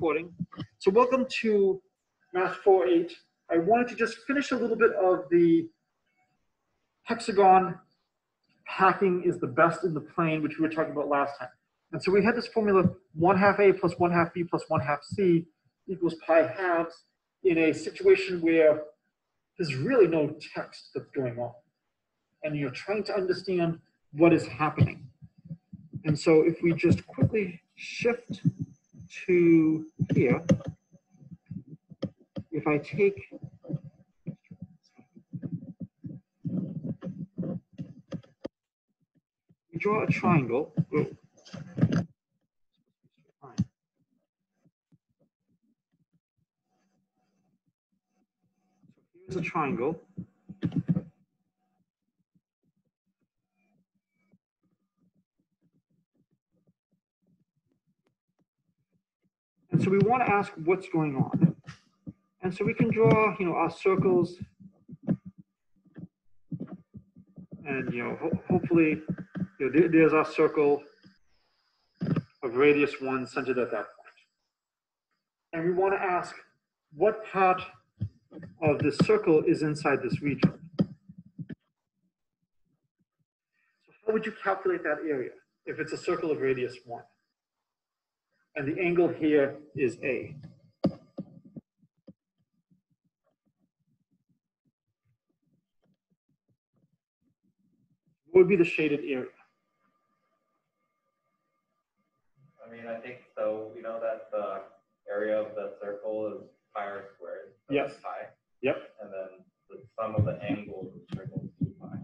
recording. So welcome to Math 4.8. I wanted to just finish a little bit of the hexagon packing is the best in the plane, which we were talking about last time. And so we had this formula, 1 half A plus 1 half B plus 1 half C equals pi halves in a situation where there's really no text that's going on. And you're trying to understand what is happening. And so if we just quickly shift to here, if I take draw a triangle. Oh. Here's a triangle. And so we want to ask what's going on. And so we can draw, you know, our circles and, you know, ho hopefully, you know, there, there's our circle of radius one centered at that point. And we want to ask what part of this circle is inside this region. So how would you calculate that area if it's a circle of radius one? And the angle here is A. What would be the shaded area? I mean, I think so. We know that the area of the circle is pi r squared. So Yes. Pi. Yep. And then the sum of the angles of the circle is two pi.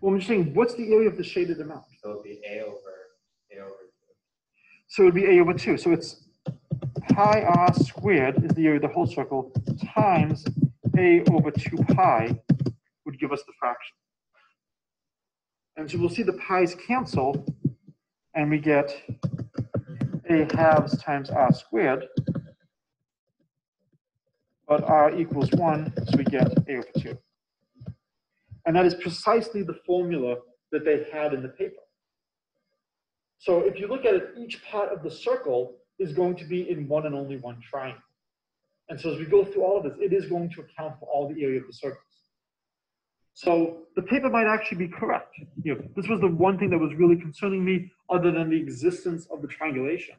Well, I'm just saying, what's the area of the shaded amount? So it'd be a over a over two. So it would be A over 2. So it's pi r squared is the area of the whole circle times A over 2 pi would give us the fraction. And so we'll see the pi's cancel, and we get A halves times r squared. But r equals 1, so we get A over 2. And that is precisely the formula that they had in the paper. So if you look at it, each part of the circle is going to be in one and only one triangle. And so as we go through all of this, it is going to account for all the area of the circles. So the paper might actually be correct. You know, this was the one thing that was really concerning me other than the existence of the triangulation.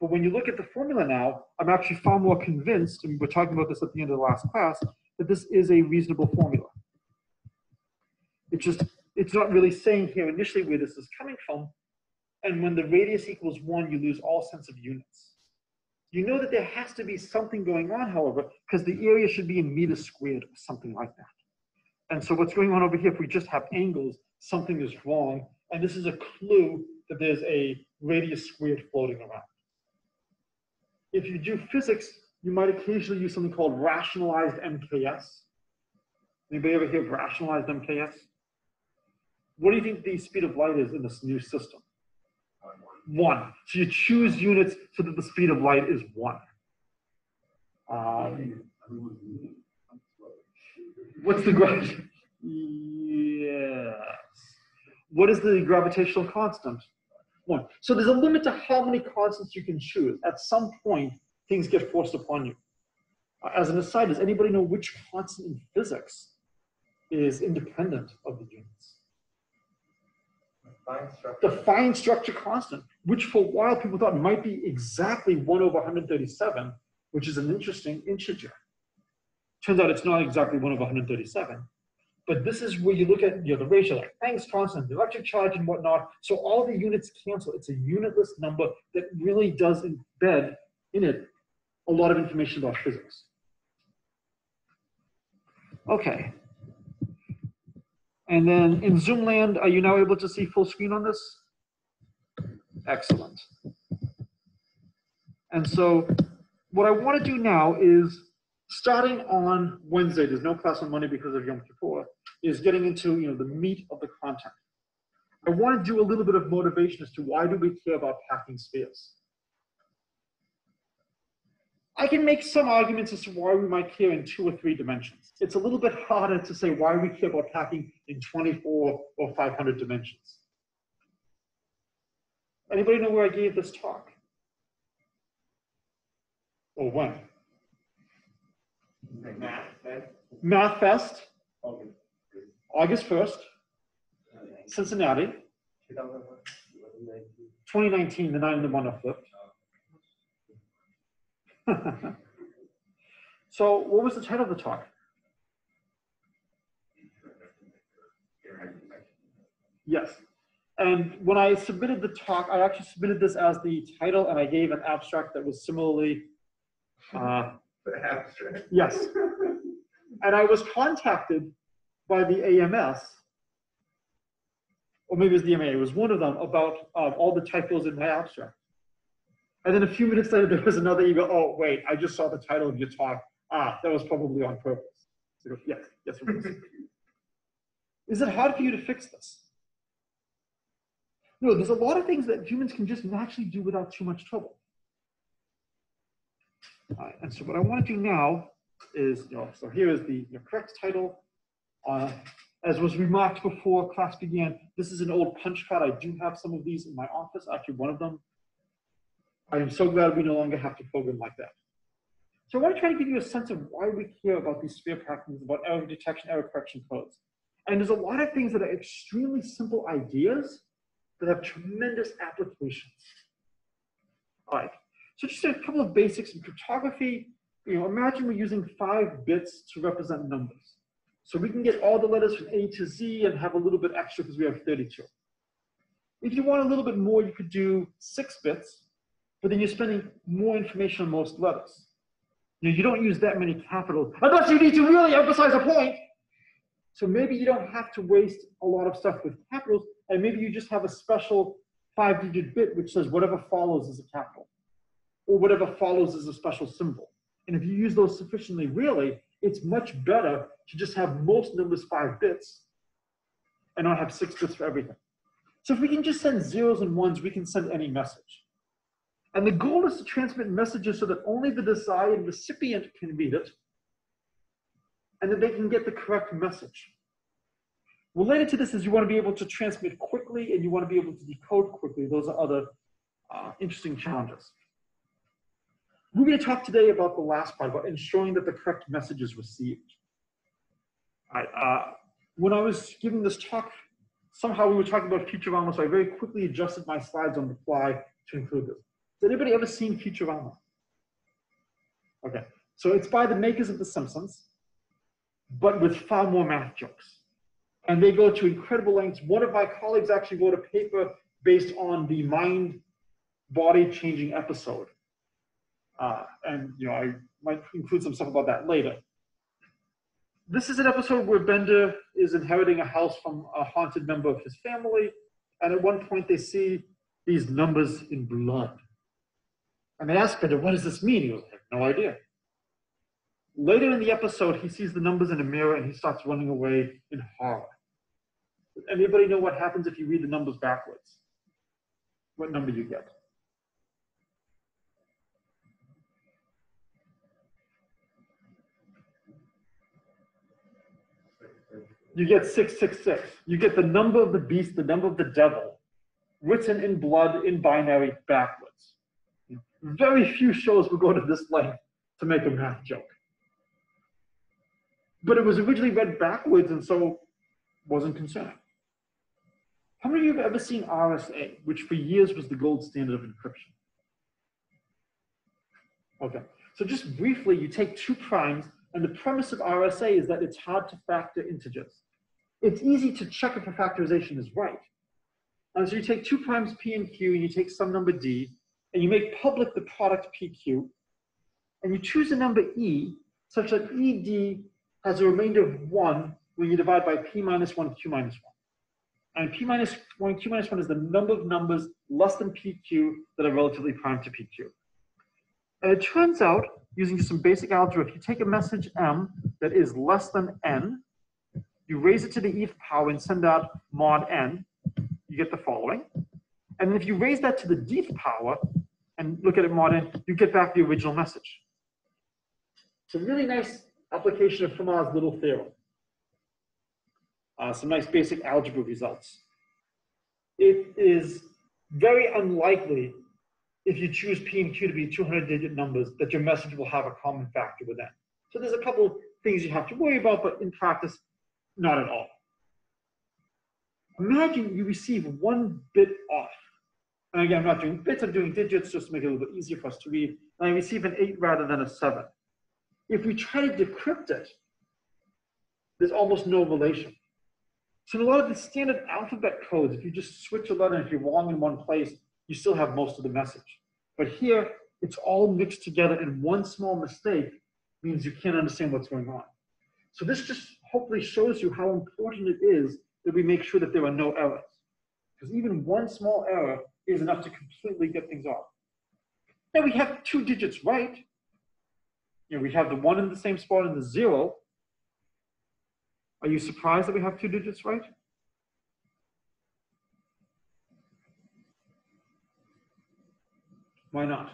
But when you look at the formula now, I'm actually far more convinced, and we we're talking about this at the end of the last class, that this is a reasonable formula. It's just, it's not really saying here initially where this is coming from, and when the radius equals one, you lose all sense of units. You know that there has to be something going on, however, because the area should be in meters squared or something like that. And so what's going on over here, if we just have angles, something is wrong. And this is a clue that there's a radius squared floating around. If you do physics, you might occasionally use something called rationalized MKS. Anybody ever hear of rationalized MKS? What do you think the speed of light is in this new system? One. So you choose units so that the speed of light is one. Um, what's the gravity? Yes. What is the gravitational constant? One. So there's a limit to how many constants you can choose. At some point, things get forced upon you. Uh, As an aside, does anybody know which constant in physics is independent of the units? Fine the fine structure constant, which for a while people thought might be exactly 1 over 137, which is an interesting integer. Turns out it's not exactly 1 over 137. But this is where you look at you know, the ratio, like Planck's constant, the electric charge and whatnot. So all the units cancel. It's a unitless number that really does embed in it a lot of information about physics. Okay. And then in Zoom land, are you now able to see full screen on this? Excellent. And so what I want to do now is starting on Wednesday, there's no class on Monday because of Yom Kippur, is getting into you know the meat of the content. I want to do a little bit of motivation as to why do we care about packing spheres. I can make some arguments as to why we might care in two or three dimensions. It's a little bit harder to say why we care about packing in 24 or 500 dimensions. Anybody know where I gave this talk? Or when? Math, right? Math Fest, Okay. August 1st, Cincinnati, 2019, the nine and the one are flipped. so, what was the title of the talk? Yes. And when I submitted the talk, I actually submitted this as the title and I gave an abstract that was similarly, uh, Abstract. yes. And I was contacted by the AMS, or maybe it was the MAA, it was one of them, about um, all the typos in my abstract. And then a few minutes later, there was another email, oh, wait, I just saw the title of your talk. Ah, that was probably on purpose. So yes, yes, it was. Is it hard for you to fix this? No, there's a lot of things that humans can just naturally do without too much trouble. And so what I want to do now is, you know, so here is the correct title. Uh, as was remarked before class began, this is an old punch card. I do have some of these in my office, actually one of them. I am so glad we no longer have to program like that. So I want to try to give you a sense of why we care about these sphere patterns, about error detection, error correction codes. And there's a lot of things that are extremely simple ideas that have tremendous applications. All right, so just a couple of basics in cryptography. You know, imagine we're using five bits to represent numbers. So we can get all the letters from A to Z and have a little bit extra because we have 32. If you want a little bit more, you could do six bits, but then you're spending more information on most letters. You, know, you don't use that many capitals unless you need to really emphasize a point. So maybe you don't have to waste a lot of stuff with capitals, and maybe you just have a special five-digit bit which says whatever follows is a capital, or whatever follows is a special symbol. And if you use those sufficiently really, it's much better to just have most numbers five bits and not have six bits for everything. So if we can just send zeros and ones, we can send any message. And the goal is to transmit messages so that only the desired recipient can read it and that they can get the correct message. Related to this is you want to be able to transmit quickly and you want to be able to decode quickly. Those are other uh, interesting challenges. We're going to talk today about the last part, about ensuring that the correct message is received. I, uh, when I was giving this talk, somehow we were talking about Futurama, so I very quickly adjusted my slides on the fly to include this. Has anybody ever seen Futurama? Okay, so it's by the makers of The Simpsons, but with far more math jokes. And they go to incredible lengths. One of my colleagues actually wrote a paper based on the mind body changing episode. Uh, and you know, I might include some stuff about that later. This is an episode where Bender is inheriting a house from a haunted member of his family, and at one point they see these numbers in blood. And they ask Bender, what does this mean? He I have no idea. Later in the episode, he sees the numbers in a mirror and he starts running away in horror. Does anybody know what happens if you read the numbers backwards? What number do you get? You get 666. You get the number of the beast, the number of the devil, written in blood in binary backwards. Very few shows will go to this length to make a math joke. But it was originally read backwards and so wasn't concerned. How many of you have ever seen RSA, which for years was the gold standard of encryption? Okay, so just briefly, you take two primes, and the premise of RSA is that it's hard to factor integers. It's easy to check if a factorization is right. And so you take two primes P and Q, and you take some number D, and you make public the product PQ, and you choose a number E such that ED has a remainder of one when you divide by P minus one, Q minus one. And P minus one, Q minus one is the number of numbers less than PQ that are relatively prime to PQ. And it turns out, using just some basic algebra, if you take a message M that is less than N, you raise it to the eth power and send out mod N, you get the following. And if you raise that to the dth power and look at it mod N, you get back the original message. It's a really nice application of Fermat's little theorem. Uh, some nice basic algebra results. It is very unlikely if you choose P and Q to be 200 digit numbers, that your message will have a common factor within. So there's a couple things you have to worry about, but in practice, not at all. Imagine you receive one bit off. And again, I'm not doing bits, I'm doing digits just to make it a little bit easier for us to read. And I receive an eight rather than a seven. If we try to decrypt it, there's almost no relation. So in a lot of the standard alphabet codes, if you just switch a letter, if you're wrong in one place, you still have most of the message. But here, it's all mixed together, and one small mistake means you can't understand what's going on. So this just hopefully shows you how important it is that we make sure that there are no errors. Because even one small error is enough to completely get things off. Now we have two digits right. You know, we have the one in the same spot and the zero. Are you surprised that we have two digits right? Why not?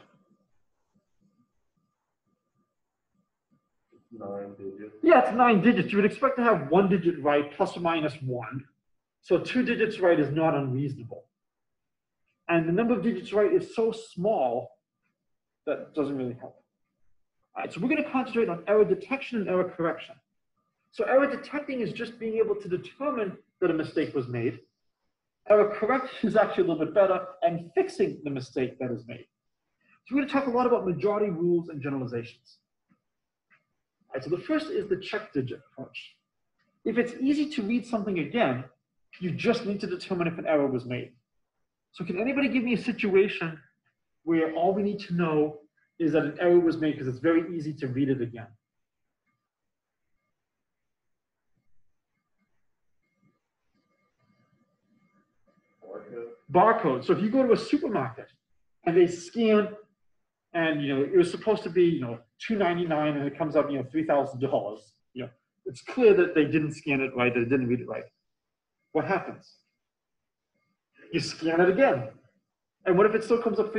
Nine digits. Yeah, it's nine digits. You would expect to have one digit right plus or minus one. So two digits right is not unreasonable. And the number of digits right is so small that doesn't really help. Right, so we're going to concentrate on error detection and error correction. So error detecting is just being able to determine that a mistake was made. Error correction is actually a little bit better and fixing the mistake that is made. So we're going to talk a lot about majority rules and generalizations. Right, so the first is the check digit approach. If it's easy to read something again, you just need to determine if an error was made. So can anybody give me a situation where all we need to know is that an error was made because it's very easy to read it again? Barcode. So if you go to a supermarket and they scan, and you know it was supposed to be you know two ninety nine, and it comes up you know three thousand dollars. You know it's clear that they didn't scan it right, they didn't read it right. What happens? You scan it again, and what if it still comes up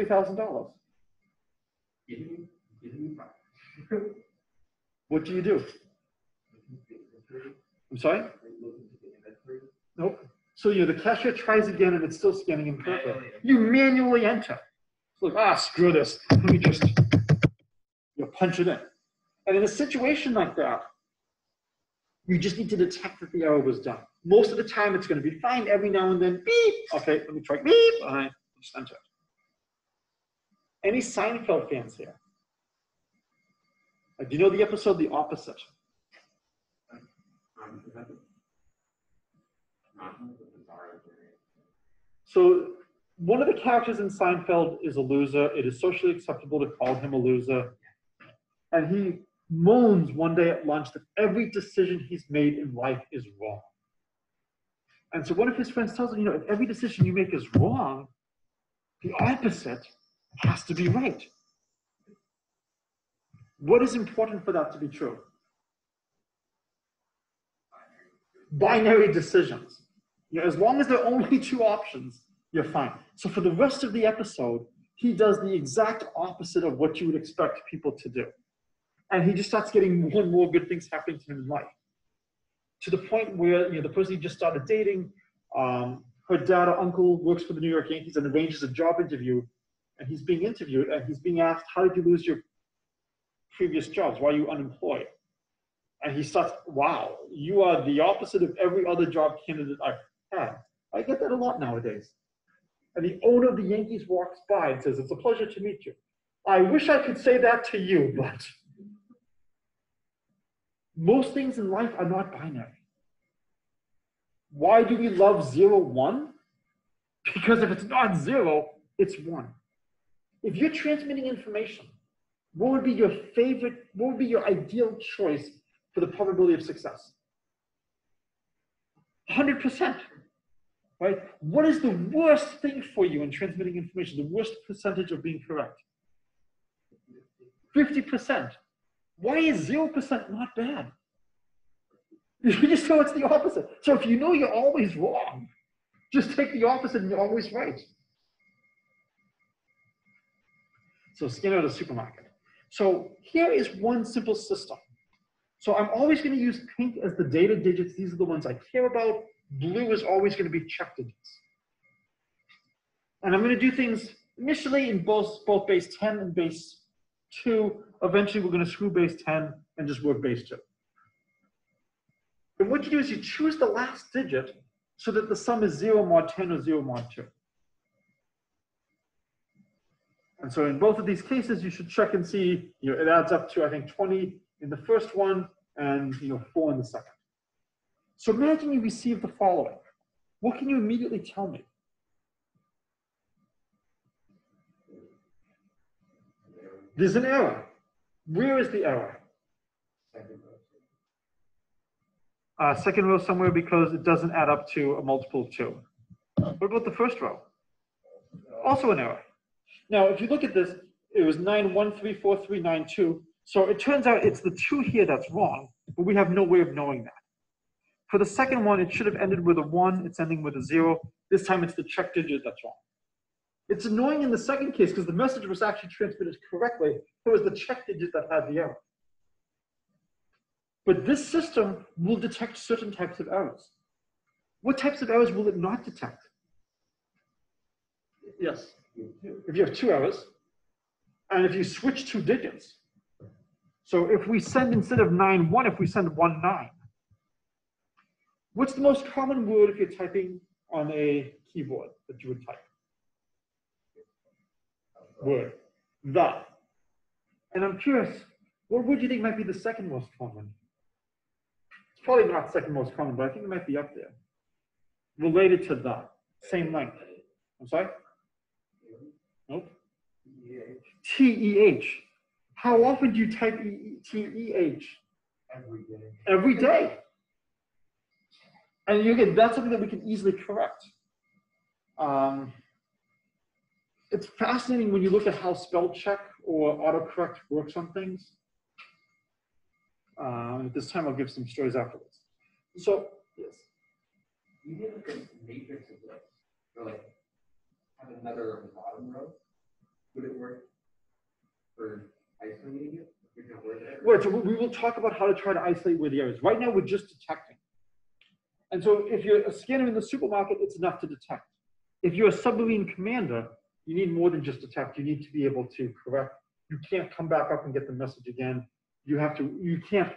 three thousand dollars? What do you do? I'm sorry. Nope. So you know the cashier tries again, and it's still scanning incorrectly. You manually enter. It's like, ah, screw this. Let me just you know, punch it in. And in a situation like that, you just need to detect that the error was done. Most of the time, it's going to be fine. Every now and then, beep. Okay, let me try beep. All right, just enter. Any Seinfeld fans here? Uh, do you know the episode The Opposite? So one of the characters in Seinfeld is a loser. It is socially acceptable to call him a loser. And he moans one day at lunch that every decision he's made in life is wrong. And so one of his friends tells him, you know, if every decision you make is wrong, the opposite has to be right. What is important for that to be true? Binary decisions. You know, as long as there are only two options, you're fine. So for the rest of the episode, he does the exact opposite of what you would expect people to do. And he just starts getting more and more good things happening to him in life. To the point where, you know, the person he just started dating, um, her dad or uncle works for the New York Yankees and arranges a job interview. And he's being interviewed and he's being asked, how did you lose your previous jobs? Why are you unemployed? And he starts, wow, you are the opposite of every other job candidate I've had. I get that a lot nowadays. And the owner of the Yankees walks by and says, It's a pleasure to meet you. I wish I could say that to you, but most things in life are not binary. Why do we love zero, one? Because if it's not zero, it's one. If you're transmitting information, what would be your favorite, what would be your ideal choice for the probability of success? 100%. Right? What is the worst thing for you in transmitting information? The worst percentage of being correct? 50%. Why is 0% not bad? You just know it's the opposite. So if you know you're always wrong, just take the opposite and you're always right. So out a supermarket. So here is one simple system. So I'm always going to use pink as the data digits. These are the ones I care about. Blue is always going to be check digits. And I'm going to do things initially in both, both base 10 and base 2. Eventually, we're going to screw base 10 and just work base 2. And what you do is you choose the last digit so that the sum is 0 mod 10 or 0 mod 2. And so in both of these cases, you should check and see, you know, it adds up to, I think, 20 in the first one and, you know, 4 in the second. So imagine you receive the following. What can you immediately tell me? There's an error. Where is the error? Uh, second row somewhere because it doesn't add up to a multiple of two. What about the first row? Also an error. Now, if you look at this, it was 913439 So it turns out it's the two here that's wrong, but we have no way of knowing that. For the second one, it should have ended with a one, it's ending with a zero. This time it's the check digit that's wrong. It's annoying in the second case because the message was actually transmitted correctly. It was the check digit that had the error. But this system will detect certain types of errors. What types of errors will it not detect? Yes, if you have two errors, and if you switch two digits. So if we send instead of 9, 1, if we send 1, 9, what's the most common word if you're typing on a keyboard that you would type? Word. The. And I'm curious, what would you think might be the second most common? It's probably not second most common, but I think it might be up there. Related to the, same length. I'm sorry? Nope. T-E-H. How often do you type T-E-H? Every day. Every day. And you get that's something that we can easily correct. Um, it's fascinating when you look at how spell check or autocorrect works on things. Um, at this time, I'll give some stories afterwards. So, yes. You did like a matrix of this, or like have another bottom row. Would it work for isolating it? Right, so we will talk about how to try to isolate where the error is. Right now, we're just detecting. And so if you're a scanner in the supermarket, it's enough to detect. If you're a submarine commander, you need more than just detect. You need to be able to correct. You can't come back up and get the message again. You have to, you can't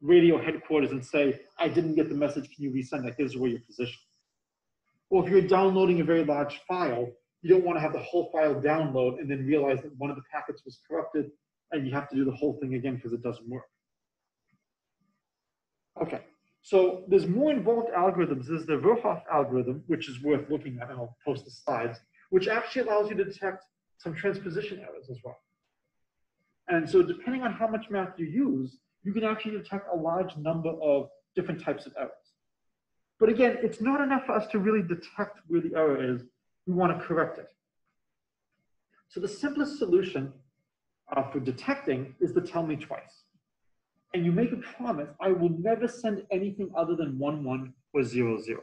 radio headquarters and say, I didn't get the message, can you resend it? Here's where your position. Or if you're downloading a very large file, you don't want to have the whole file download and then realize that one of the packets was corrupted and you have to do the whole thing again because it doesn't work. Okay, so there's more involved algorithms. There's the Verhoeff algorithm, which is worth looking at, and I'll post the slides, which actually allows you to detect some transposition errors as well. And so depending on how much math you use, you can actually detect a large number of different types of errors. But again, it's not enough for us to really detect where the error is. We want to correct it. So the simplest solution uh, for detecting is to tell me twice. And you make a promise, I will never send anything other than 1, 1 or 0, 0.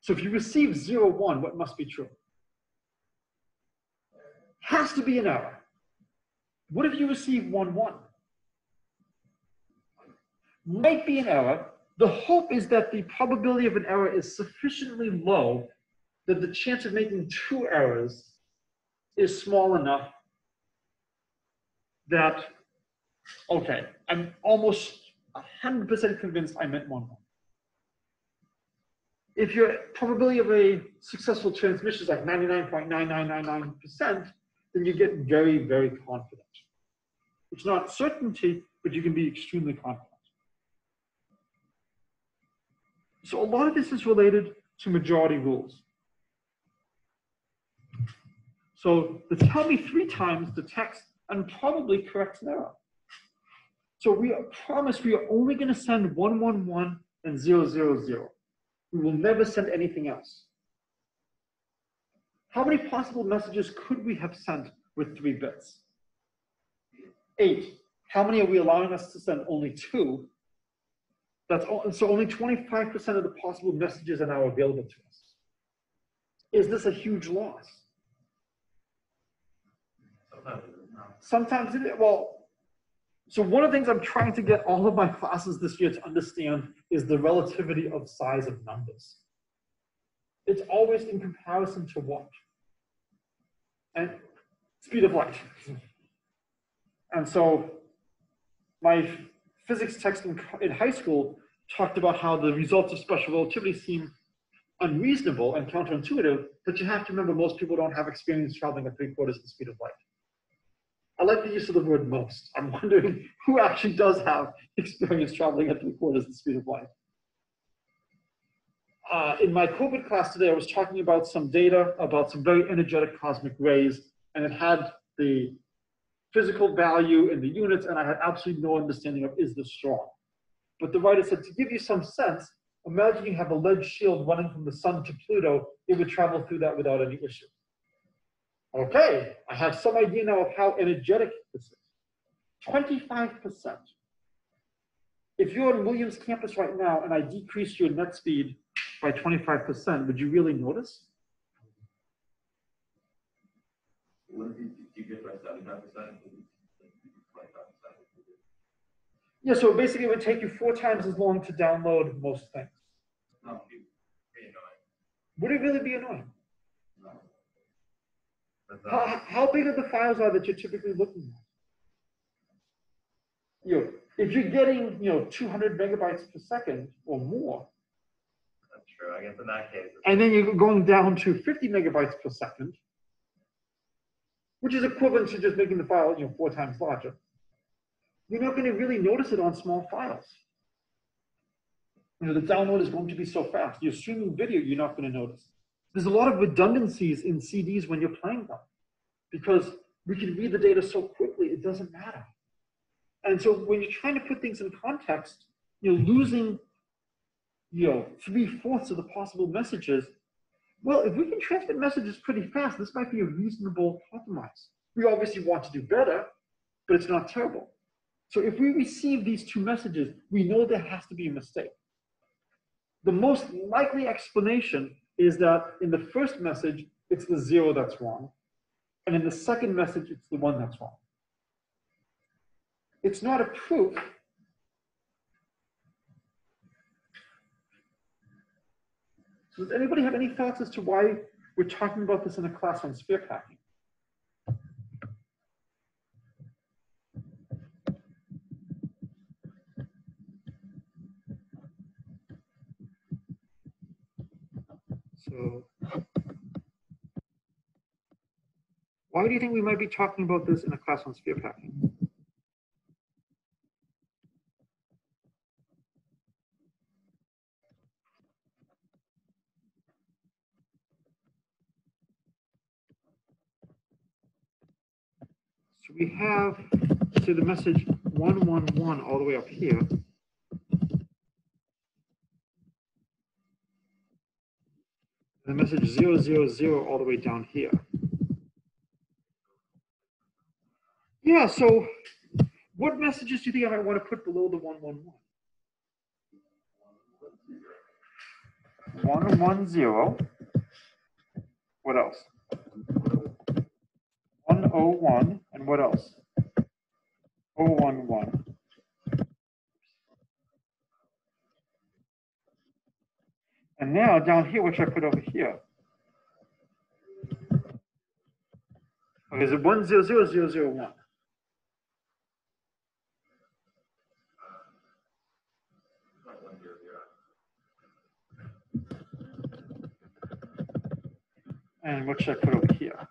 So if you receive 0, 1, what must be true? Has to be an error. What if you receive 1, 1? Might be an error. The hope is that the probability of an error is sufficiently low that the chance of making two errors is small enough that, okay, I'm almost 100% convinced I meant 1, 1. If your probability of a successful transmission is like 99.9999%, then you get very, very confident. It's not certainty, but you can be extremely confident. So a lot of this is related to majority rules. So the tell me three times the text and probably corrects an error. So we promise we are only going to send 111 and 000. We will never send anything else. How many possible messages could we have sent with three bits? Eight. How many are we allowing us to send? Only two. That's all, so only 25% of the possible messages are now available to us. Is this a huge loss? Sometimes. Sometimes it, well, so one of the things I'm trying to get all of my classes this year to understand is the relativity of size of numbers. It's always in comparison to what? and speed of light. And so my physics text in, in high school talked about how the results of special relativity seem unreasonable and counterintuitive, but you have to remember most people don't have experience traveling at three quarters the speed of light. I like the use of the word most. I'm wondering who actually does have experience traveling at three quarters the speed of light. Uh, in my COVID class today, I was talking about some data about some very energetic cosmic rays, and it had the physical value in the units, and I had absolutely no understanding of is this strong. But the writer said to give you some sense, imagine you have a lead shield running from the sun to Pluto, it would travel through that without any issue. Okay, I have some idea now of how energetic this is. 25%. If you're on Williams campus right now and I decrease your net speed by 25%, would you really notice? What get by seventy-five percent? Twenty-five. Yeah, so basically it would take you four times as long to download most things. No, you, you know, Would it really be annoying? no. How, how big are the files are that you're typically looking at? You know, if you're getting, you know, 200 megabytes per second or more, That's true, I guess in that case. and then you're going down to 50 megabytes per second, which is equivalent to just making the file, you know, four times larger, you're not going to really notice it on small files. You know, the download is going to be so fast. You're streaming video, you're not going to notice. There's a lot of redundancies in CDs when you're playing them because we can read the data so quickly, it doesn't matter. And so when you're trying to put things in context, you're losing, you know, three fourths of the possible messages. Well, if we can transmit messages pretty fast, this might be a reasonable compromise. We obviously want to do better, but it's not terrible. So if we receive these two messages, we know there has to be a mistake. The most likely explanation is that in the first message, it's the zero that's wrong. And in the second message, it's the one that's wrong. It's not a proof. Does anybody have any thoughts as to why we're talking about this in a class on sphere packing? So why do you think we might be talking about this in a class on sphere packing? So we have, say, the message 111 all the way up here. The message 000 all the way down here. Yeah, so what messages do you think I might want to put below the 111? 110. What else? 101, and what else? 011. And now down here, what should I put over here? Okay, is it 100001? Not one zero zero. And what should I put over here?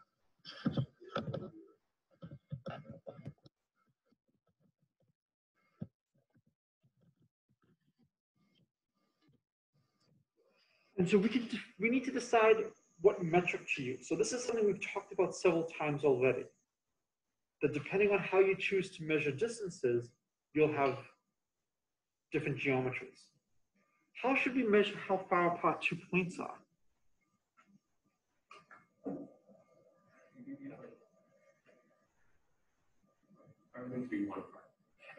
And so we can, we need to decide what metric to use. So this is something we've talked about several times already. That depending on how you choose to measure distances, you'll have different geometries. How should we measure how far apart two points are? Everything should be one part.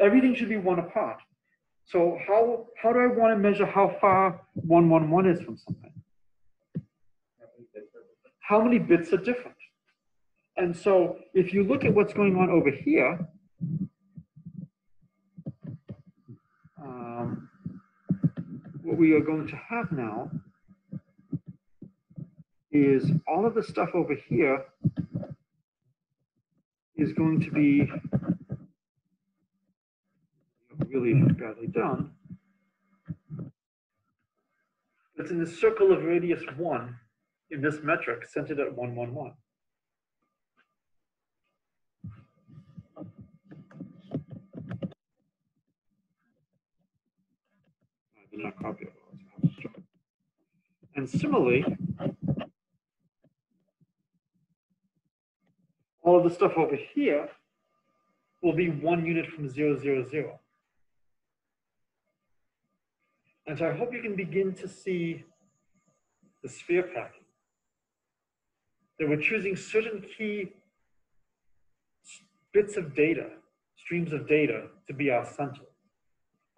everything should be one apart. So how, how do I want to measure how far 111 is from something? How many bits are different? And so if you look at what's going on over here, um, what we are going to have now is all of the stuff over here is going to be really badly done. It's in the circle of radius one in this metric centered at one, one, one. I did not copy it. And similarly, all of the stuff over here will be one unit from zero, zero, zero. And so I hope you can begin to see the sphere pattern. That we're choosing certain key bits of data, streams of data to be our center.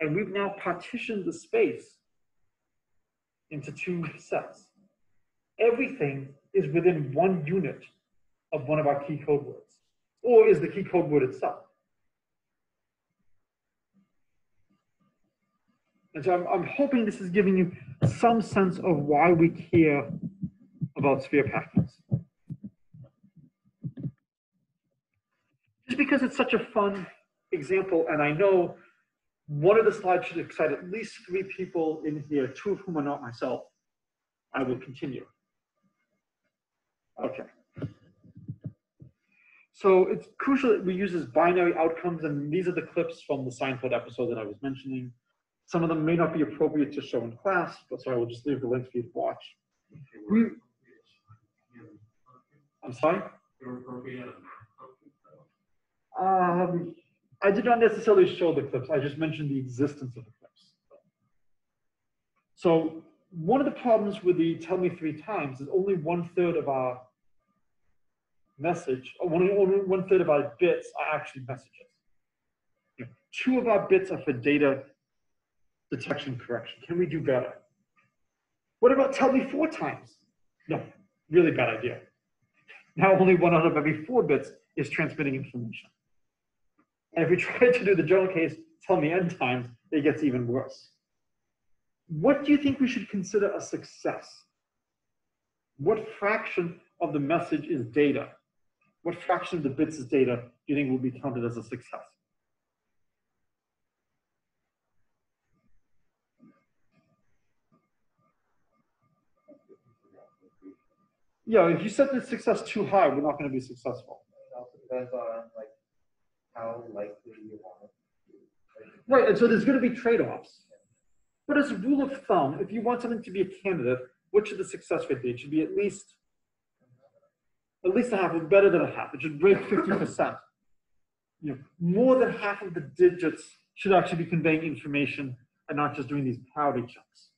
And we've now partitioned the space into two sets. Everything is within one unit of one of our key code words, or is the key code word itself. And so I'm, I'm hoping this is giving you some sense of why we care about sphere patterns. Just because it's such a fun example, and I know one of the slides should excite at least three people in here, two of whom are not myself, I will continue. Okay. So it's crucial that we use this binary outcomes, and these are the clips from the Seinfeld episode that I was mentioning. Some of them may not be appropriate to show in class, but so I will just leave the link for you to watch. We, I'm sorry? Um, I did not necessarily show the clips. I just mentioned the existence of the clips. So one of the problems with the tell me three times is only one third of our message, or only, only one third of our bits are actually messages. You know, Two of our bits are for data detection correction. Can we do better? What about tell me four times? No, really bad idea. Now only one out of every four bits is transmitting information. And if we try to do the general case, tell me n times, it gets even worse. What do you think we should consider a success? What fraction of the message is data? What fraction of the bits is data do you think will be counted as a success? Yeah, if you set the success too high, we're not going to be successful. It also depends on like how likely you want it. To be. Right, and so there's going to be trade-offs. But as a rule of thumb, if you want something to be a candidate, what should the success rate be? It should be at least at least a half, or better than a half. It should break 50%. You know, more than half of the digits should actually be conveying information and not just doing these powder chunks.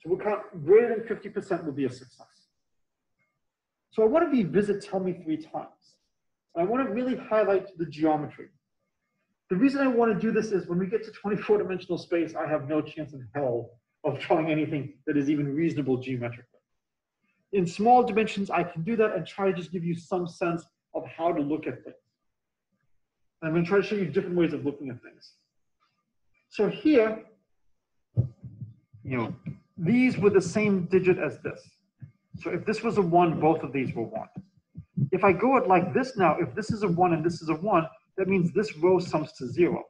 So we'll count greater than 50% will be a success. So I want to revisit tell me three times. I want to really highlight the geometry. The reason I want to do this is when we get to 24 dimensional space, I have no chance in hell of drawing anything that is even reasonable geometrically. In small dimensions, I can do that and try to just give you some sense of how to look at things. And I'm going to try to show you different ways of looking at things. So here, you know, these were the same digit as this. So if this was a one, both of these were one. If I go it like this now, if this is a one and this is a one, that means this row sums to zero.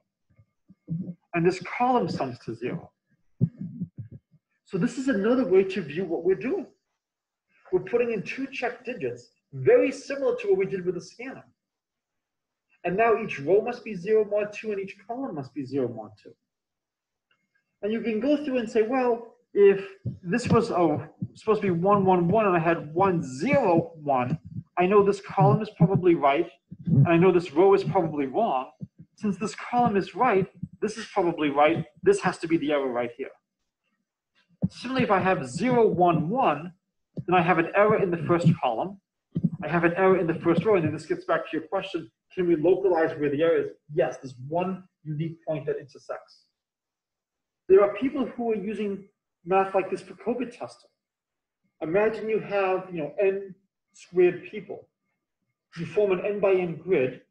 And this column sums to zero. So this is another way to view what we're doing. We're putting in two check digits, very similar to what we did with the scanner. And now each row must be zero mod two and each column must be zero mod two. And you can go through and say, well, if this was oh, supposed to be one, one, one, and I had one, zero, one, I know this column is probably right, and I know this row is probably wrong. Since this column is right, this is probably right. This has to be the error right here. Similarly, if I have 0, 1, 1, then I have an error in the first column. I have an error in the first row, and then this gets back to your question, can we localize where the error is? Yes, there's one unique point that intersects. There are people who are using math like this for COVID testing. Imagine you have, you know, n squared people. You form an n by n grid,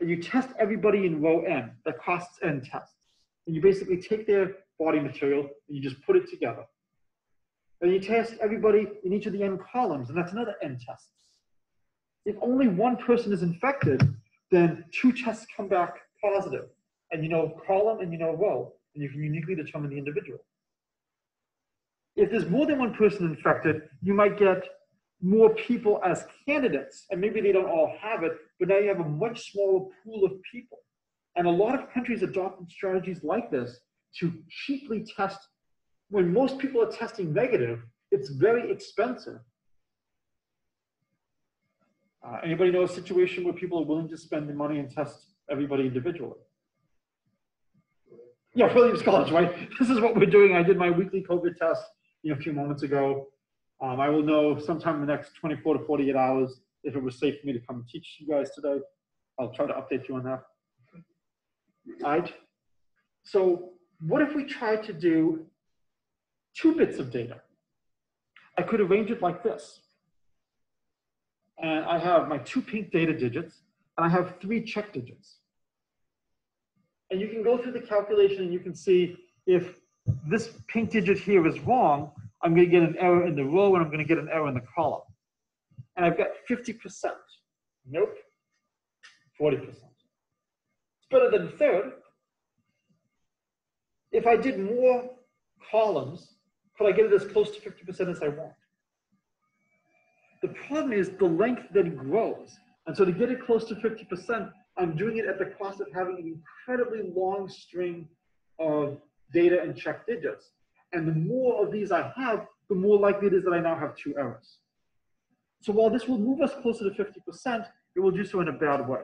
and you test everybody in row n. That costs n tests. And you basically take their body material and you just put it together. And you test everybody in each of the n columns, and that's another n tests. If only one person is infected, then two tests come back positive, and you know column and you know row, and you can uniquely determine the individual. If there's more than one person infected, you might get more people as candidates, and maybe they don't all have it, but now you have a much smaller pool of people. And a lot of countries adopted strategies like this to cheaply test. When most people are testing negative, it's very expensive. Uh, anybody know a situation where people are willing to spend the money and test everybody individually? Yeah, Williams College, right? This is what we're doing. I did my weekly COVID test, you know, a few moments ago. Um, I will know sometime in the next 24 to 48 hours if it was safe for me to come and teach you guys today. I'll try to update you on that. All right. So what if we try to do two bits of data? I could arrange it like this. And I have my two pink data digits, and I have three check digits. And you can go through the calculation and you can see if this pink digit here is wrong, I'm going to get an error in the row and I'm going to get an error in the column. And I've got 50%. Nope. 40%. It's better than third. If I did more columns, could I get it as close to 50% as I want? The problem is the length then grows. And so to get it close to 50%, I'm doing it at the cost of having an incredibly long string of data and check digits. And the more of these I have, the more likely it is that I now have two errors. So while this will move us closer to 50%, it will do so in a bad way.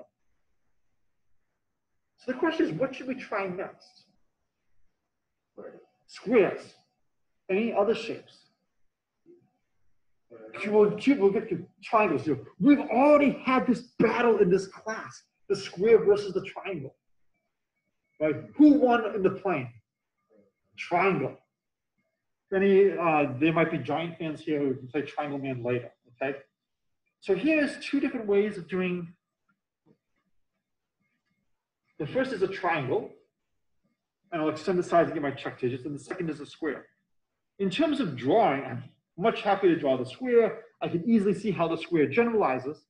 So the question is, what should we try next? Squares. Any other shapes? We'll get to triangles. We've already had this battle in this class, the square versus the triangle. Right? Who won in the plane? Triangle. Any, uh, there might be giant fans here who can play Triangle Man later, okay? So here's two different ways of doing. The first is a triangle, and I'll extend the size to get my check digits, and the second is a square. In terms of drawing, I'm much happier to draw the square. I can easily see how the square generalizes.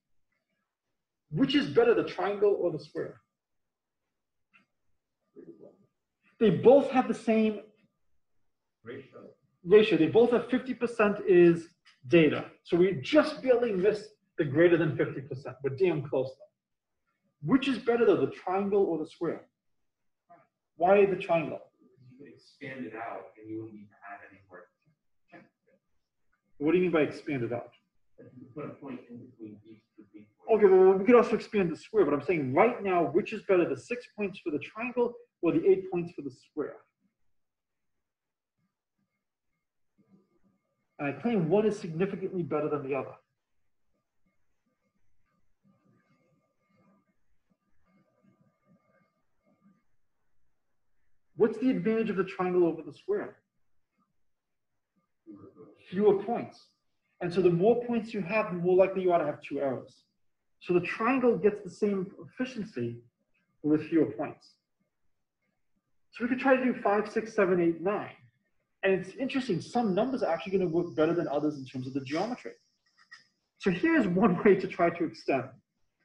Which is better, the triangle or the square? They both have the same Ratio. ratio. They both have 50% is data. So we just barely missed the greater than 50%. We're damn close though. Which is better though, the triangle or the square? Why the triangle? You could expand it out and you wouldn't need to add any more. What do you mean by expanded out? But you could put a point in between each would be. Okay, well, we could also expand the square, but I'm saying right now, which is better, the six points for the triangle or the eight points for the square? And I claim one is significantly better than the other. What's the advantage of the triangle over the square? Fewer points. And so the more points you have, the more likely you are to have two errors. So the triangle gets the same efficiency with fewer points. So we could try to do five, six, seven, eight, nine. And it's interesting, some numbers are actually going to work better than others in terms of the geometry. So here's one way to try to extend.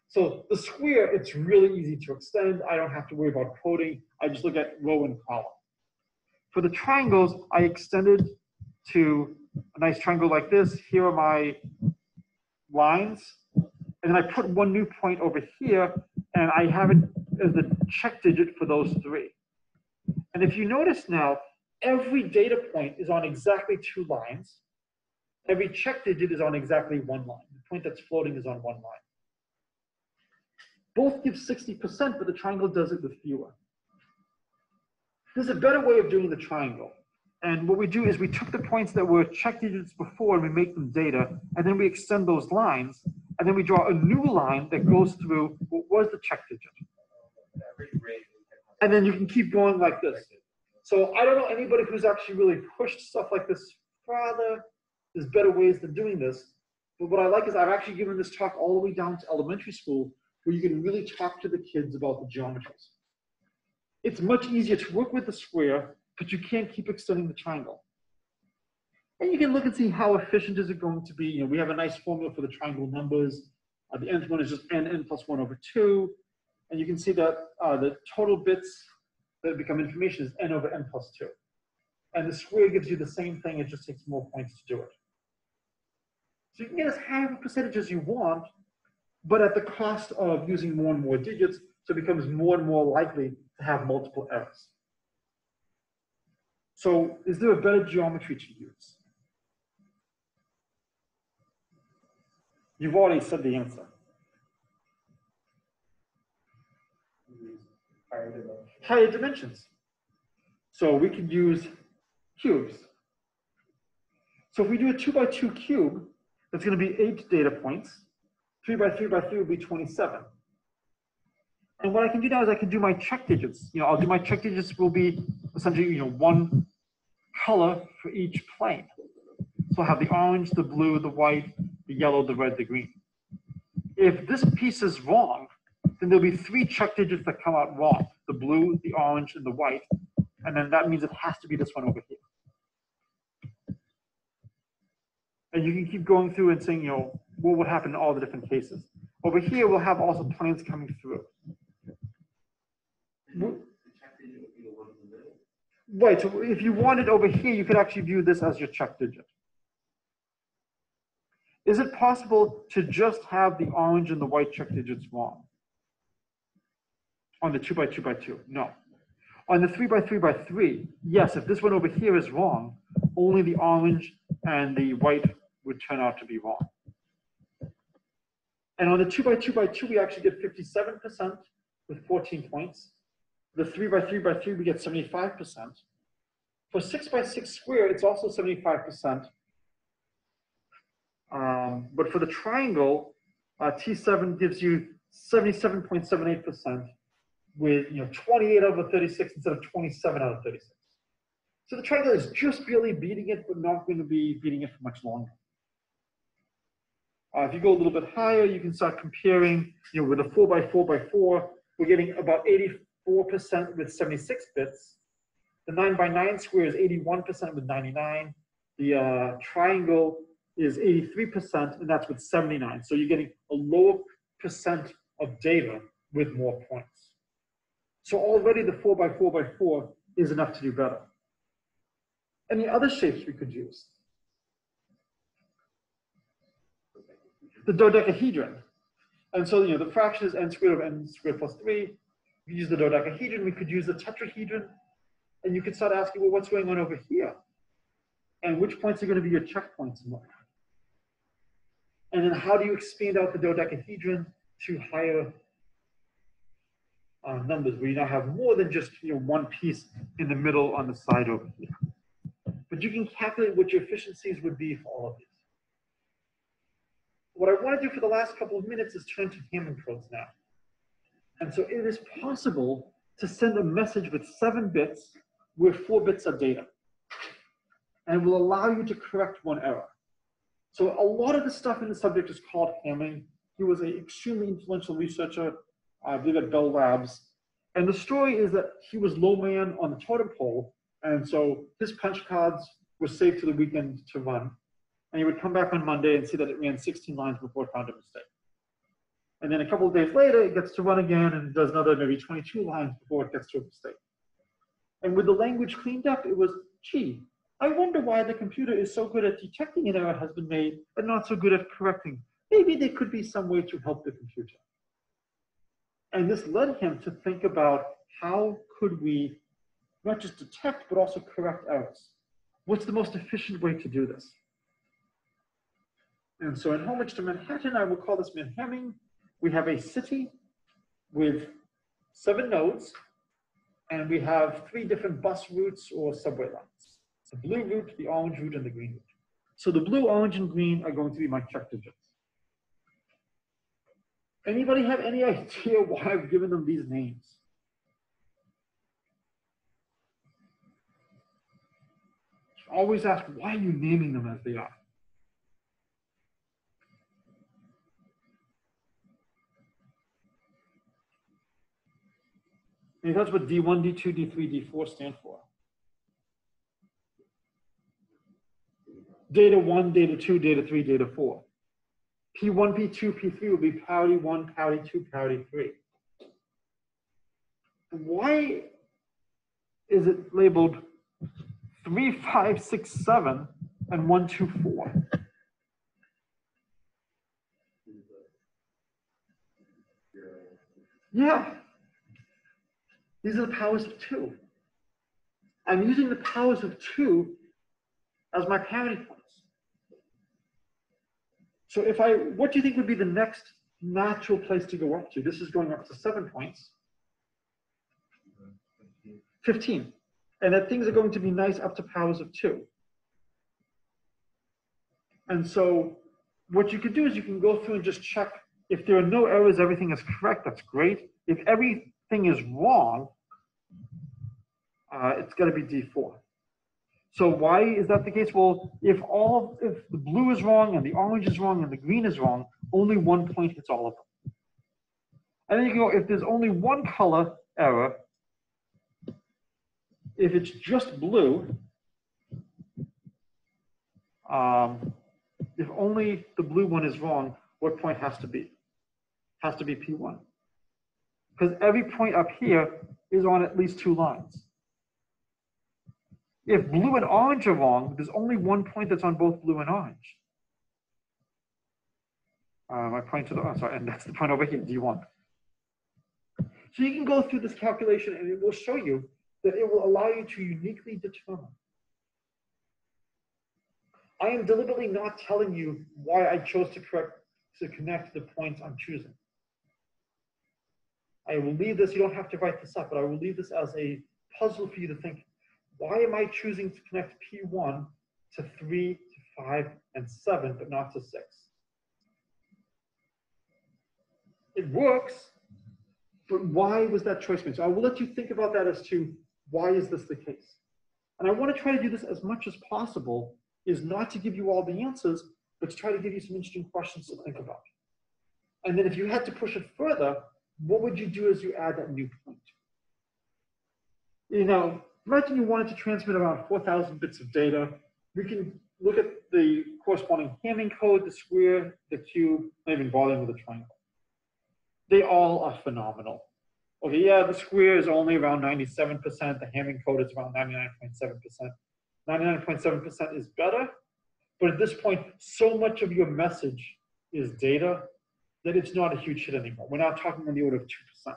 So the square, it's really easy to extend. I don't have to worry about coding. I just look at row and column. For the triangles, I extended to a nice triangle like this. Here are my lines. And then I put one new point over here, and I have it as the check digit for those three. And if you notice now, every data point is on exactly two lines. Every check digit is on exactly one line. The point that's floating is on one line. Both give 60%, but the triangle does it with fewer. There's a better way of doing the triangle. And what we do is we took the points that were check digits before and we make them data, and then we extend those lines, and then we draw a new line that goes through what was the check digit. And then you can keep going like this. So I don't know anybody who's actually really pushed stuff like this further. There's better ways than doing this. But what I like is I've actually given this talk all the way down to elementary school where you can really talk to the kids about the geometries. It's much easier to work with the square, but you can't keep extending the triangle. And you can look and see how efficient is it going to be. You know, we have a nice formula for the triangle numbers. Uh, the nth one is just n, n plus one over two. And you can see that uh, the total bits that become information is n over n plus two. And the square gives you the same thing, it just takes more points to do it. So you can get as high of a percentage as you want, but at the cost of using more and more digits, so it becomes more and more likely to have multiple errors. So is there a better geometry to use? You've already said the answer. Higher dimensions. So we could use cubes. So if we do a two by two cube, that's gonna be eight data points. Three by three by three would be 27. And what I can do now is I can do my check digits. You know, I'll do my check digits will be essentially, you know, one color for each plane. So I'll have the orange, the blue, the white, the yellow, the red, the green. If this piece is wrong, then there'll be three check digits that come out wrong, the blue, the orange, and the white. And then that means it has to be this one over here. And you can keep going through and saying, you know, what would happen in all the different cases. Over here, we'll have also planes coming through. The check digit would be the one in the middle. Right, so if you wanted over here, you could actually view this as your check digit. Is it possible to just have the orange and the white check digits wrong? on the two by two by two, no. On the three by three by three, yes, if this one over here is wrong, only the orange and the white would turn out to be wrong. And on the two by two by two, we actually get 57% with 14 points. The three by three by three, we get 75%. For six by six square, it's also 75%. Um, but for the triangle, uh, T7 gives you 77.78% with, you know, twenty-eight out of thirty-six instead of twenty-seven out of thirty-six. So the triangle is just barely beating it, but not going to be beating it for much longer. Uh, if you go a little bit higher, you can start comparing, you know, with a four by four by four, we're getting about eighty-four percent with seventy-six bits. The nine by nine square is eighty-one percent with ninety-nine. The uh, triangle is eighty-three percent, and that's with seventy-nine. So you're getting a lower percent of data with more points. So already the four by four by four is enough to do better. Any other shapes we could use? The dodecahedron. And so, you know, the fraction is n squared of n squared plus three. We use the dodecahedron, we could use the tetrahedron, and you could start asking, well, what's going on over here? And which points are going to be your checkpoints and whatnot? And then how do you expand out the dodecahedron to higher uh, numbers where you now have more than just you know one piece in the middle on the side over here. But you can calculate what your efficiencies would be for all of these. What I want to do for the last couple of minutes is turn to Hamming codes now. And so it is possible to send a message with seven bits with four bits of data. And will allow you to correct one error. So a lot of the stuff in the subject is called Hamming. He was an extremely influential researcher, I believe at Bell Labs. And the story is that he was low man on the totem pole. And so his punch cards were saved to the weekend to run. And he would come back on Monday and see that it ran 16 lines before it found a mistake. And then a couple of days later, it gets to run again and does another maybe 22 lines before it gets to a mistake. And with the language cleaned up, it was, gee, I wonder why the computer is so good at detecting an error has been made and not so good at correcting. Maybe there could be some way to help the computer. And this led him to think about how could we not just detect, but also correct errors. What's the most efficient way to do this? And so in homage to Manhattan, I will call this Manhamming. We have a city with seven nodes, and we have three different bus routes or subway lines. The blue route, the orange route, and the green route. So the blue, orange, and green are going to be my check digits. Anybody have any idea why I've given them these names? Always ask, why are you naming them as they are? And that's what D1, D2, D3, D4 stand for. Data 1, data 2, data 3, data 4. P1, P2, P3 will be parity one, parity two, parity three. Why is it labeled three, five, six, seven, and one, two, four? Yeah. These are the powers of two. I'm using the powers of two as my parity points. So if I, what do you think would be the next natural place to go up to? This is going up to seven points. 15. And that things are going to be nice up to powers of two. And so what you could do is you can go through and just check if there are no errors, everything is correct, that's great. If everything is wrong, uh, it's got to be D4. So why is that the case? Well, if all if the blue is wrong and the orange is wrong and the green is wrong, only one point hits all of them. And then you can go if there's only one color error, if it's just blue, um, if only the blue one is wrong, what point has to be? Has to be P1. Because every point up here is on at least two lines. If blue and orange are wrong, there's only one point that's on both blue and orange. Uh, my point to the, oh, sorry, and that's the point over here, D1. So you can go through this calculation and it will show you that it will allow you to uniquely determine. I am deliberately not telling you why I chose to correct to connect the points I'm choosing. I will leave this, you don't have to write this up, but I will leave this as a puzzle for you to think, why am I choosing to connect P1 to 3, to 5, and 7, but not to 6? It works, but why was that choice made? So I will let you think about that as to why is this the case? And I want to try to do this as much as possible, is not to give you all the answers, but to try to give you some interesting questions to think about. And then if you had to push it further, what would you do as you add that new point? You know, imagine you wanted to transmit around 4,000 bits of data. We can look at the corresponding Hamming code, the square, the cube, not even bothering with the triangle. They all are phenomenal. Okay, yeah, the square is only around 97%, the Hamming code is around 99.7%. 99.7% is better, but at this point, so much of your message is data that it's not a huge hit anymore. We're not talking on the order of 2%.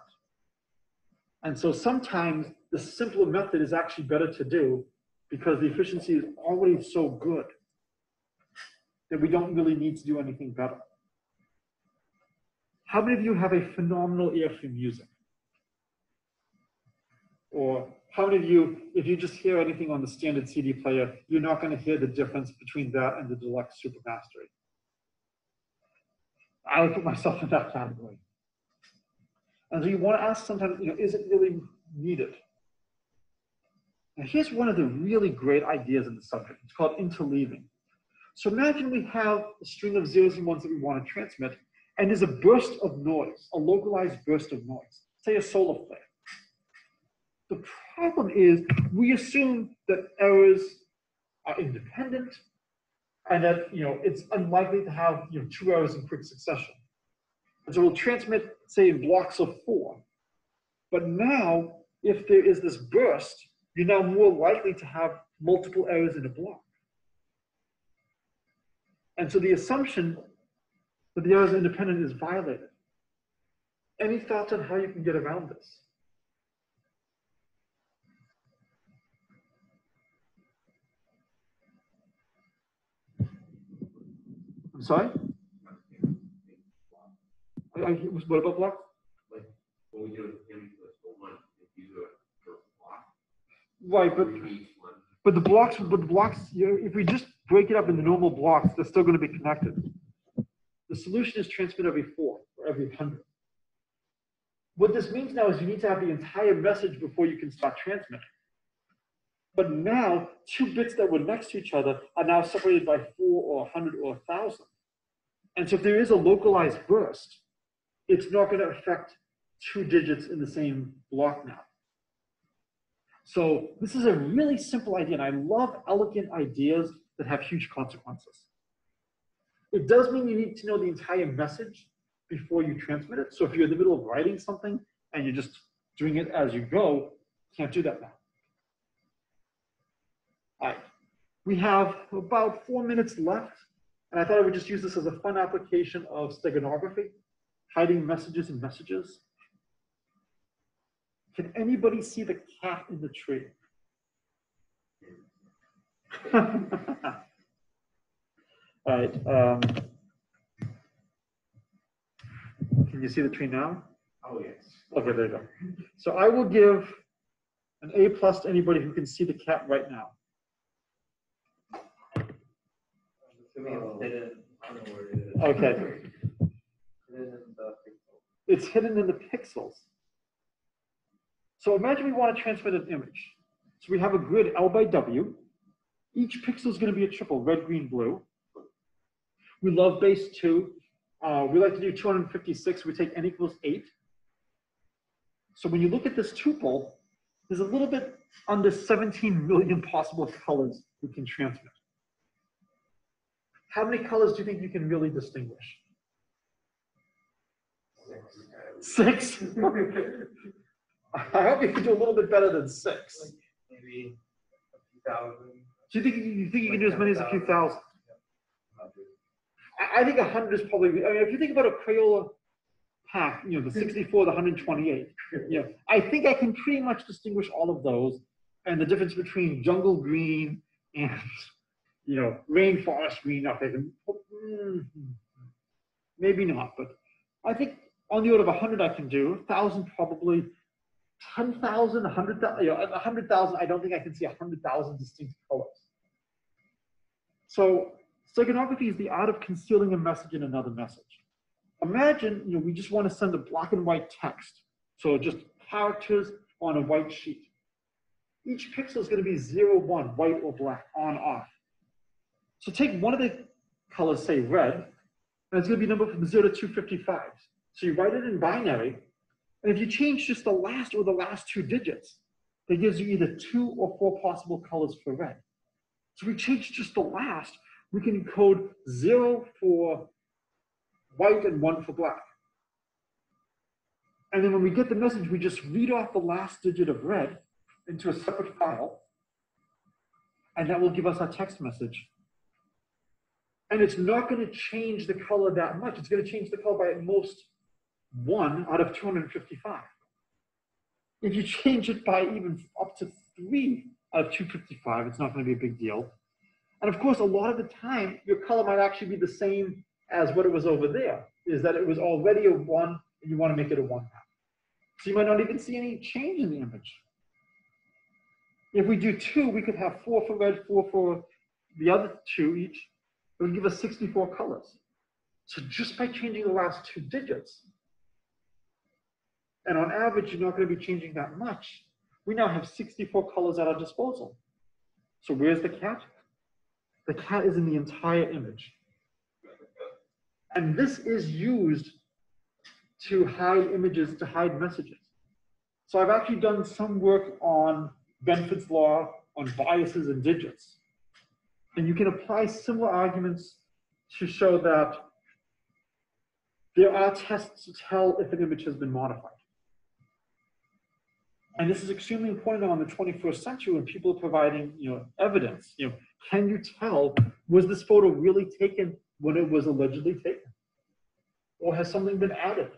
And so sometimes the simpler method is actually better to do because the efficiency is already so good that we don't really need to do anything better. How many of you have a phenomenal ear for music? Or how many of you, if you just hear anything on the standard CD player, you're not going to hear the difference between that and the deluxe Supermastery? I would put myself in that category. And so you want to ask sometimes, you know, is it really needed? Here's one of the really great ideas in the subject. It's called interleaving. So imagine we have a string of zeros and ones that we want to transmit, and there's a burst of noise, a localized burst of noise, say a solar flare. The problem is we assume that errors are independent and that you know it's unlikely to have you know two errors in quick succession. And so we'll transmit, say, in blocks of four. But now, if there is this burst, you're now more likely to have multiple errors in a block. And so the assumption that the errors are independent is violated. Any thoughts on how you can get around this? I'm sorry? I, I, what about block? When we do it, in the one, if you do it for block, Right, but, but the blocks, but the blocks, you know, if we just break it up into normal blocks, they're still gonna be connected. The solution is transmit every four, or every hundred. What this means now is you need to have the entire message before you can start transmitting. But now, two bits that were next to each other are now separated by four or a hundred or a thousand. And so if there is a localized burst, it's not going to affect two digits in the same block now. So this is a really simple idea, and I love elegant ideas that have huge consequences. It does mean you need to know the entire message before you transmit it. So if you're in the middle of writing something and you're just doing it as you go, can't do that now. All right, we have about four minutes left, and I thought I would just use this as a fun application of steganography, hiding messages in messages. Can anybody see the cat in the tree? All right. Um, can you see the tree now? Oh, yes. Okay, there you go. So I will give an A plus to anybody who can see the cat right now. Assuming it's hidden, I don't know where it is. Okay, Hidden in the pixel. it's hidden in the pixels. So imagine we want to transmit an image. So we have a grid L by W. Each pixel is going to be a triple, red, green, blue. We love base two. Uh, we like to do 256. We take n equals eight. So when you look at this tuple, there's a little bit under 17 million possible colors we can transmit. How many colors do you think you can really distinguish? Six? I hope you can do a little bit better than six. Maybe a few thousand. Do you think you think you can do as many as a few thousand? I, think a hundred is probably. I mean, if you think about a Crayola pack, you know, the 64, the 128. Yeah, I think I can pretty much distinguish all of those, and the difference between jungle green and you know rainforest green. Up there, mm, maybe not, but I think on the order of a hundred I can do. A thousand probably. 10,000, 100,000, you know, 100,000, I don't think I can see 100,000 distinct colors. So steganography is the art of concealing a message in another message. Imagine, you know, we just want to send a black and white text. So just characters on a white sheet. Each pixel is going to be zero, one, white or black, on, off. So take one of the colors, say red, and it's going to be numbered from zero to 255. So you write it in binary, and if you change just the last or the last two digits, that gives you either two or four possible colors for red. So we change just the last, we can encode zero for white and one for black. And then when we get the message, we just read off the last digit of red into a separate file, and that will give us our text message. And it's not going to change the color that much. It's going to change the color by at most one out of 255. If you change it by even up to three out of 255, it's not going to be a big deal. And of course, a lot of the time, your color might actually be the same as what it was over there, is that it was already a one, and you want to make it a one now. So you might not even see any change in the image. If we do two, we could have four for red, four for the other two each. It would give us 64 colors. So just by changing the last two digits, and on average, you're not going to be changing that much. We now have 64 colors at our disposal. So where's the cat? The cat is in the entire image. And this is used to hide images, to hide messages. So I've actually done some work on Benford's law on biases and digits. And you can apply similar arguments to show that there are tests to tell if an image has been modified. And this is extremely important on the 21st century when people are providing, you know, evidence. You know, can you tell was this photo really taken when it was allegedly taken, or has something been added?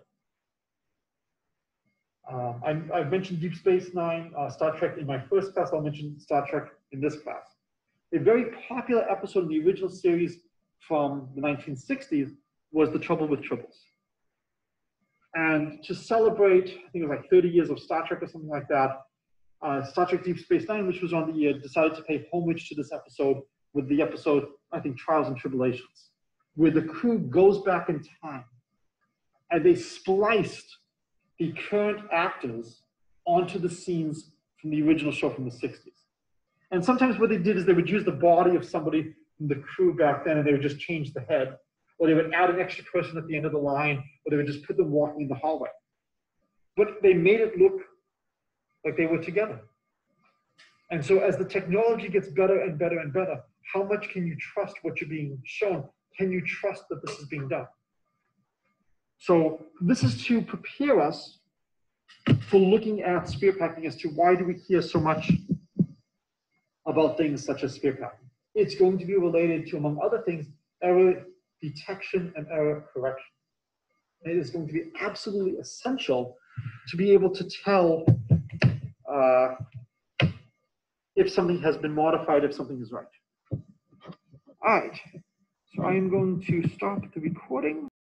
Um, I, I've mentioned Deep Space Nine, uh, Star Trek in my first class. I'll mention Star Trek in this class. A very popular episode in the original series from the 1960s was The Trouble with Tribbles. And to celebrate, I think it was like 30 years of Star Trek or something like that, uh, Star Trek Deep Space Nine, which was on the year, decided to pay homage to this episode with the episode, I think, Trials and Tribble-ations, where the crew goes back in time and they spliced the current actors onto the scenes from the original show from the 60s. And sometimes what they did is they would use the body of somebody from the crew back then and they would just change the head or they would add an extra person at the end of the line, or they would just put them walking in the hallway. But they made it look like they were together. And so as the technology gets better and better and better, how much can you trust what you're being shown can you trust that this is being done? So this is to prepare us for looking at sphere packing as to why do we care so much about things such as sphere packing. It's going to be related to, among other things, detection and error correction. It is going to be absolutely essential to be able to tell uh, if something has been modified, if something is right. All right, so I am going to stop the recording.